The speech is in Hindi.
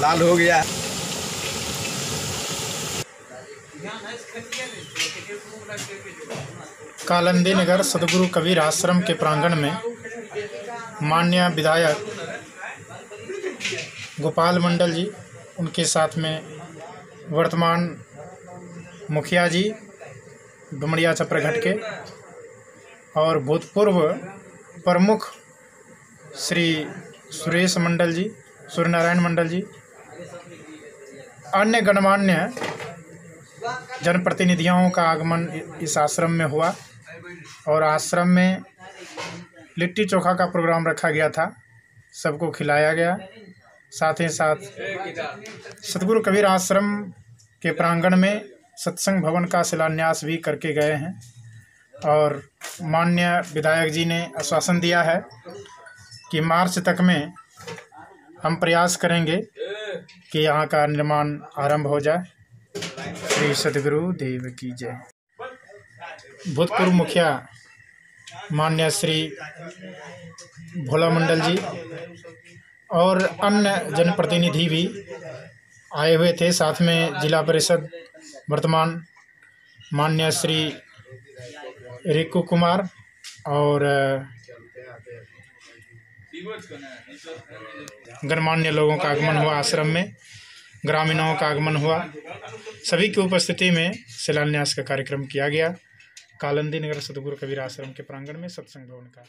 लाल हो गया। कालंदी नगर सदगुरु कबीर आश्रम के प्रांगण में मान्य विधायक गोपाल मंडल जी उनके साथ में वर्तमान मुखिया जी डुमरिया चप्रघट के, और भूतपूर्व प्रमुख श्री सुरेश मंडल जी, सूर्यनारायण मंडल जी, अन्य गणमान्य जनप्रतिनिधियों का आगमन इस आश्रम में हुआ, और आश्रम में लिट्टी चोखा का प्रोग्राम रखा गया था, सबको खिलाया गया साथ ही साथ सतगुरु कबीर आश्रम के प्रांगण में सत्संग भवन का शिलान्यास भी करके गए हैं। और मान्य विधायक जी ने आश्वासन दिया है कि मार्च तक में हम प्रयास करेंगे कि यहाँ का निर्माण आरंभ हो जाए। श्री सदगुरु देव की जय। भूतपूर्व मुखिया मान्य श्री भोला मंडल जी और अन्य जनप्रतिनिधि भी आए हुए थे। साथ में जिला परिषद वर्तमान मान्य श्री रिकू कुमार और गणमान्य लोगों का आगमन हुआ आश्रम में, ग्रामीणों का आगमन हुआ। सभी की उपस्थिति में शिलान्यास का कार्यक्रम किया गया। कालंदी नगर सतगुरु कबीर आश्रम के प्रांगण में सत्संग भवन का